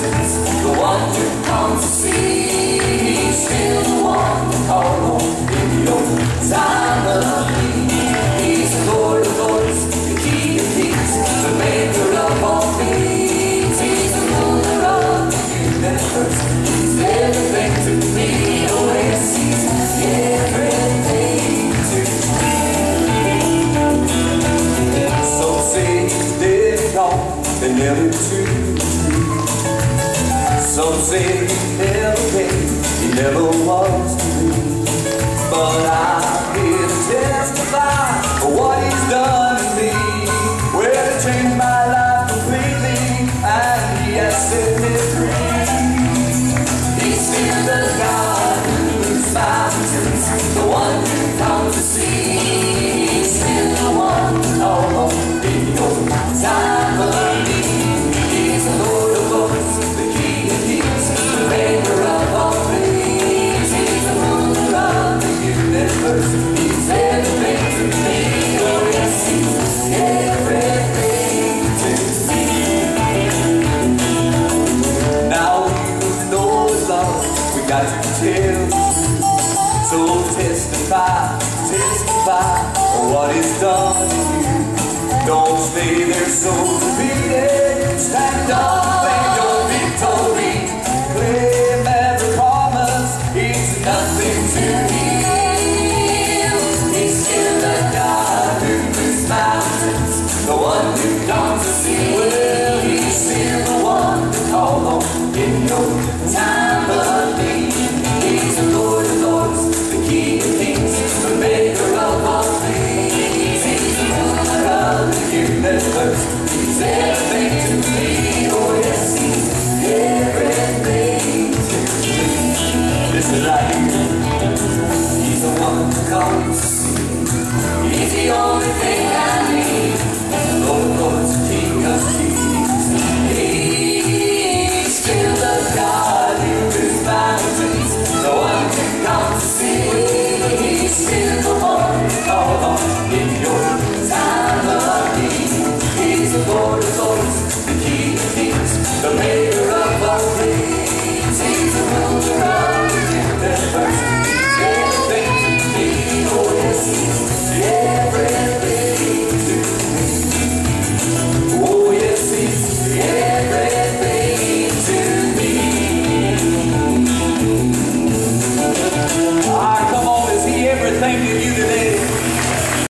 the one you come to see. Still the one you call home in your need. He's the Lord of Lords, the King of Kings, the Maker of all things. He's the ruler of the universe. He's everything to me. Yes, he's everything to me. He's dead and gone, and never to não sei. So testify, testify what is done to you. Don't stay there so someone to come to see. He's the only thing I need. Lord, Lord. He's still the God. No one can come to see. He's still the one. Oh, oh.